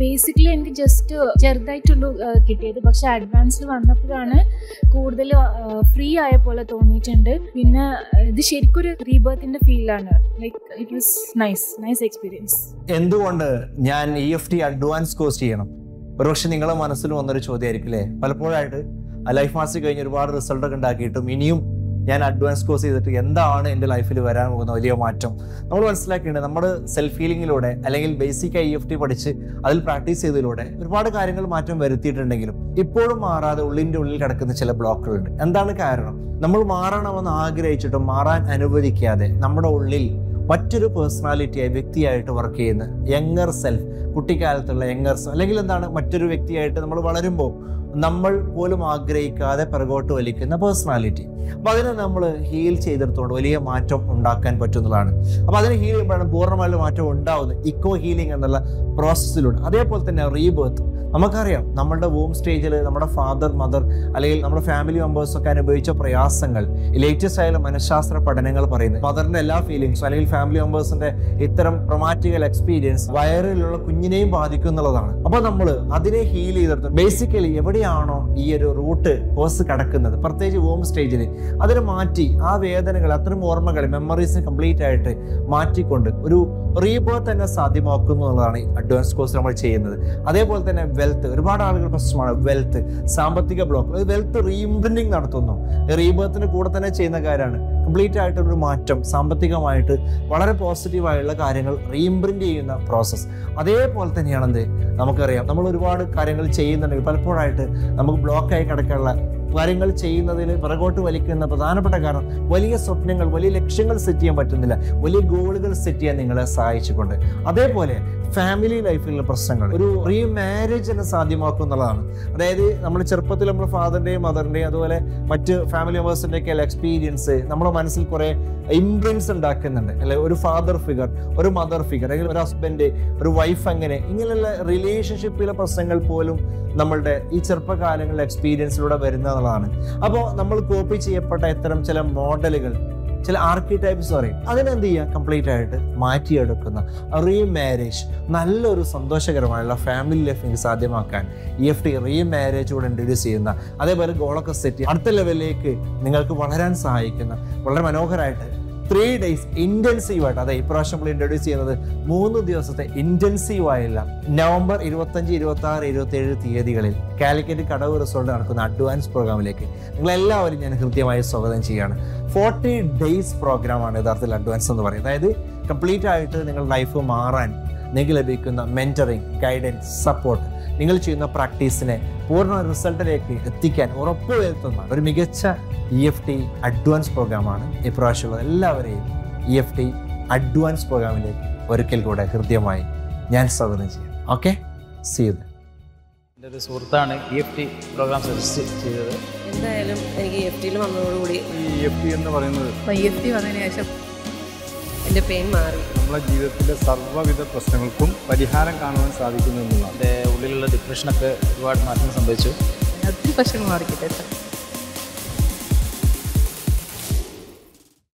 Basically എനിക്ക് just ചെറുതായിട്ടുള്ളൂ ആ, കിട്ടിയത്. പക്ഷെ അഡ്വാൻസിൽ വന്നപ്പോഴാണ് കൂടുതൽ ഫ്രീ ആയ പോലെ തോന്നിയിട്ടുണ്ട്. പിന്നെ ഇത് ശരിക്കും ഒരു റീബർത്തിന്റെ ഫീലാണ് like it was nice nice experience എന്തുകൊണ്ട് ഞാൻ E F T advance course ചെയ്യണം? ഒരുപക്ഷെ നിങ്ങളെ മനസ്സിൽ വന്നൊരു ചോദ്യമായിരിക്കും അല്ലേ പലപ്പോഴായിട്ട് ലൈഫ് മാസ്റ്റർ കഴിഞ്ഞ് ഒരുപാട് റിസൾട്ടൊക്കെ ഉണ്ടാക്കിയിട്ടും ഇനിയും ഞാൻ അഡ്വാൻസ് കോഴ്സ് ചെയ്തിട്ട് എന്താണ് എന്റെ ലൈഫിൽ വരാൻ പോകുന്ന വലിയ മാറ്റം? നമ്മൾ മനസ്സിലാക്കേണ്ടത് നമ്മുടെ സെൽഫ് ഹീലിങ്ങിലൂടെ അല്ലെങ്കിൽ ബേസിക് ഐ എഫ് ടി പഠിച്ച് അതിൽ പ്രാക്ടീസ് ചെയ്തതിലൂടെ ഒരുപാട് കാര്യങ്ങൾ മാറ്റം വരുത്തിയിട്ടുണ്ടെങ്കിലും ഇപ്പോഴും മാറാതെ ഉള്ളിന്റെ ഉള്ളിൽ കിടക്കുന്ന ചില ബ്ലോക്കുകളുണ്ട്. എന്താണ് കാരണം? നമ്മൾ മാറണമെന്ന് ആഗ്രഹിച്ചിട്ടും മാറാൻ അനുവദിക്കാതെ നമ്മുടെ ഉള്ളിൽ മറ്റൊരു പേഴ്സണാലിറ്റിയായി വ്യക്തിയായിട്ട് വർക്ക് ചെയ്യുന്ന യങ്ങർ സെൽഫ് കുട്ടിക്കാലത്തുള്ള യങ്ങർ സെൽഫ് അല്ലെങ്കിൽ എന്താണ് മറ്റൊരു വ്യക്തിയായിട്ട് നമ്മൾ വളരുമ്പോൾ നമ്മൾ പോലും ആഗ്രഹിക്കാതെ പിറകോട്ട് വലിക്കുന്ന പേഴ്സണാലിറ്റി അപ്പൊ അതിനെ നമ്മൾ ഹീൽ ചെയ്തെടുത്തുകൊണ്ട് വലിയ മാറ്റം ഉണ്ടാക്കാൻ പറ്റുന്നതാണ്. അപ്പൊ അതിന് ഹീൽ ചെയ്യുമ്പോഴാണ് പൂർണമായിട്ട് മാറ്റം ഉണ്ടാവുന്നത്. ഇക്കോ ഹീലിംഗ് എന്നുള്ള പ്രോസസ്സിലൂടെ അതേപോലെ തന്നെ റീബേർത്ത് നമുക്കറിയാം നമ്മളുടെ വൂം സ്റ്റേജിൽ നമ്മുടെ ഫാദർ മദർ അല്ലെങ്കിൽ നമ്മുടെ ഫാമിലി മെമ്പേഴ്സ് ഒക്കെ അനുഭവിച്ച പ്രയാസങ്ങൾ. ലേറ്റസ്റ്റ് ആയാലും മനഃശാസ്ത്ര പഠനങ്ങൾ പറയുന്നത്. മദറിന്റെ എല്ലാ ഫീലിങ്സും അല്ലെങ്കിൽ ഫാമിലി മെമ്പേഴ്സിന്റെ ഇത്തരം പ്രൊമാറ്റിക്കൽ എക്സ്പീരിയൻസ് വയറിലുള്ള കുഞ്ഞിനെയും ബാധിക്കും എന്നുള്ളതാണ്. അപ്പൊ നമ്മൾ അതിനെ ഹീൽ ചെയ്തെടുത്ത് ബേസിക്കലി എവിടെയാണോ ഈ ഒരു റൂട്ട് കോഴ്സ് കടക്കുന്നത്. പ്രത്യേകിച്ച് ഹോം സ്റ്റേജിൽ അതിനെ മാറ്റി ആ വേദനകൾ അത്തരം ഓർമ്മകൾ മെമ്മറീസ് കംപ്ലീറ്റ് ആയിട്ട് മാറ്റിക്കൊണ്ട് ഒരു റീബേർത്ത് തന്നെ സാധ്യമാക്കുന്നു എന്നുള്ളതാണ് അഡ്വാൻസ് കോഴ്സ് നമ്മൾ ചെയ്യുന്നത്. അതേപോലെ തന്നെ വെൽത്ത് ഒരുപാട് ആളുകൾ പ്രശ്നമാണ് വെൽത്ത് സാമ്പത്തിക ബ്ലോക്ക് വെൽത്ത് റീഇംപ്രിന്റിങ് നടത്തുന്നു. റീബേർത്തിന് കൂടെ തന്നെ ചെയ്യുന്ന കാര്യമാണ്. കംപ്ലീറ്റ് ആയിട്ടൊരു മാറ്റം സാമ്പത്തികമായിട്ട് വളരെ പോസിറ്റീവായുള്ള കാര്യങ്ങൾ റീഇംപ്രിന്റ് ചെയ്യുന്ന പ്രോസസ്സ് അതേപോലെ തന്നെയാണ് എന്ത് നമുക്കറിയാം നമ്മൾ ഒരുപാട് കാര്യങ്ങൾ ചെയ്യുന്നുണ്ടെങ്കിൽ പലപ്പോഴായിട്ട് നമുക്ക് ബ്ലോക്കായി കിടക്കാനുള്ള കാര്യങ്ങൾ ചെയ്യുന്നതിൽ പിറകോട്ട് വലിക്കുന്ന പ്രധാനപ്പെട്ട കാരണം വലിയ സ്വപ്നങ്ങൾ വലിയ ലക്ഷ്യങ്ങൾ സെറ്റ് ചെയ്യാൻ പറ്റുന്നില്ല. വലിയ ഗോളുകൾ സെറ്റ് ചെയ്യാൻ നിങ്ങളെ സഹായിച്ചിട്ടുണ്ട്. അതേപോലെ ഫാമിലി ലൈഫിലുള്ള പ്രശ്നങ്ങൾ. ഒരു റീ മാരേജ് തന്നെ സാധ്യമാക്കും എന്നുള്ളതാണ്. അതായത് നമ്മൾ ചെറുപ്പത്തിൽ നമ്മുടെ ഫാദറിന്റെയും മദറിന്റെയും അതുപോലെ മറ്റ് ഫാമിലി മെമ്പേഴ്സിന്റെ ഒക്കെ എക്സ്പീരിയൻസ് നമ്മുടെ മനസ്സിൽ കുറേ ഇംപ്രിൻസ് ഉണ്ടാക്കുന്നുണ്ട്. അല്ലെ ഒരു ഫാദർ ഫിഗർ ഒരു മദർ ഫിഗർ അല്ലെങ്കിൽ ഒരു ഹസ്ബൻഡ് ഒരു വൈഫ് അങ്ങനെ ഇങ്ങനെയുള്ള റിലേഷൻഷിപ്പിലെ പ്രശ്നങ്ങൾ പോലും നമ്മളുടെ ഈ ചെറുപ്പകാലങ്ങളിലെ എക്സ്പീരിയൻസിലൂടെ വരുന്ന എന്നുള്ളതാണ്. അപ്പോൾ നമ്മൾ കോപ്പി ചെയ്യപ്പെട്ട ഇത്തരം ചില മോഡലുകൾ ചില ആർക്കിടൈപ്സ് പറയും. അതിനെന്ത് ചെയ്യുക കംപ്ലീറ്റ് ആയിട്ട് മാറ്റിയെടുക്കുന്ന. റീ മാരേജ് നല്ലൊരു സന്തോഷകരമായുള്ള ഫാമിലി ലൈഫ് എനിക്ക് സാധ്യമാക്കാൻ E F T remarriage കൂടെ ഇൻട്രൊഡ്യൂസ് ചെയ്യുന്ന അതേപോലെ ഗോളൊക്കെ സെറ്റ് അടുത്ത ലെവലിലേക്ക് നിങ്ങൾക്ക് വളരാൻ സഹായിക്കുന്ന വളരെ മനോഹരമായിട്ട് ത്രീ ഡേയ്സ് ഇന്റൻസീവ് ആയിട്ട് അതെ ഇപ്രാവശ്യം നമ്മൾ ഇൻട്രൊഡ്യൂസ് ചെയ്യുന്നത് മൂന്ന് ദിവസത്തെ ഇന്റൻസീവ് ആയില്ല നവംബർ ഇരുപത്തഞ്ച് ഇരുപത്തി ആറ് ഇരുപത്തി ഏഴ് തീയതികളിൽ കാലിക്കറ്റ് കടവ് റിസോർട്ട് നടക്കുന്ന അഡ്വാൻസ് പ്രോഗ്രാമിലേക്ക് നിങ്ങളെല്ലാവരും ഞാൻ ഹൃദ്യമായി സ്വാഗതം ചെയ്യുകയാണ്. ഫോർട്ടി ഡേയ്സ് പ്രോഗ്രാമാണ് യഥാർത്ഥത്തിൽ അഡ്വാൻസ് എന്ന് പറയുന്നത്. അതായത് കംപ്ലീറ്റ് ആയിട്ട് നിങ്ങളുടെ ലൈഫ് മാറാൻ നിങ്ങൾക്ക് ലഭിക്കുന്ന മെന്ററിങ് ഗൈഡൻസ് സപ്പോർട്ട് നിങ്ങൾ ചെയ്യുന്ന പ്രാക്ടീസിനെ പൂർണ റിസൾട്ടിലേക്ക് എത്തിക്കാൻ ഉറപ്പുവരുത്തുന്ന ഒരു മികച്ച ഇ എഫ് ടി അഡ്വാൻസ് പ്രോഗ്രാമാണ് ഇപ്രാവശ്യമുള്ള എല്ലാവരെയും ഇ എഫ് ടി അഡ്വാൻസ് പ്രോഗ്രാമിലേക്ക് ഒരിക്കൽ കൂടെ ഹൃദ്യമായി ഞാൻ സ്വാഗതം ചെയ്യാം. ഓക്കെ സി യു എന്റെ ഒരു സുഹൃത്താണ് E F T programme suggest ചെയ്തത്. എന്തായാലും എനിക്ക് എഫ് ടിയിൽ വന്നതോടുകൂടി ഈ എഫ് ടി എന്ന് പറയുന്നത് എഫ് ടി വന്നതിന് ശേഷം എന്റെ പെയിൻ മാറി. നമ്മളെ ജീവിതത്തിലെ സർവവിധ പ്രശ്നങ്ങൾക്കും പരിഹാരം കാണുവാൻ സാധിക്കുന്നു എന്നുള്ളതാണ്. എന്റെ ഉള്ളിലുള്ള ഡിപ്രഷനൊക്കെ ഒരുപാട് മാറ്റം സംഭവിച്ചു. ഒത്തിരി പ്രശ്നങ്ങൾ മാറി കിട്ടെ